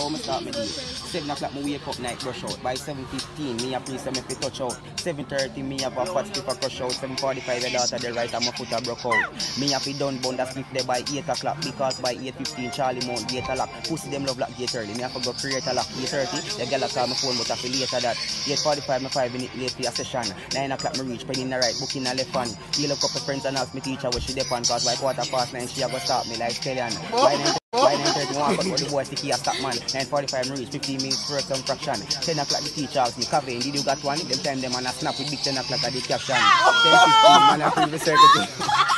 How me start my day? 7 o'clock me wake up night brush out. By 7.15 me a pre some me touch out. 7.30 me have a fat stiff a crush out. 7.45 the daughter the right and my foot a broke out. Me have to done bun that split there by 8 o'clock because by 8.15 Charlemont gate a lock. Pussy them love lock gate early. Me have to go create a lock 8.30. The girl a call my phone but I feel later that. 8.45 me 5 minutes late for a session. 9 o'clock me reach pen in the right book in the left hand. Heal a couple friends and ask me teacher where she depend cause by quarter past 9 she a go stop me like Stallion. By 9 by 9.30 but the boy sticky a stop man. 9.45 me reach 15 minutes for some fraction 10 o'clock the teacher ask me Kaveh did you got one? Them time them and a snap with big 10 o'clock at the caption. 10.15 man I prove the circuit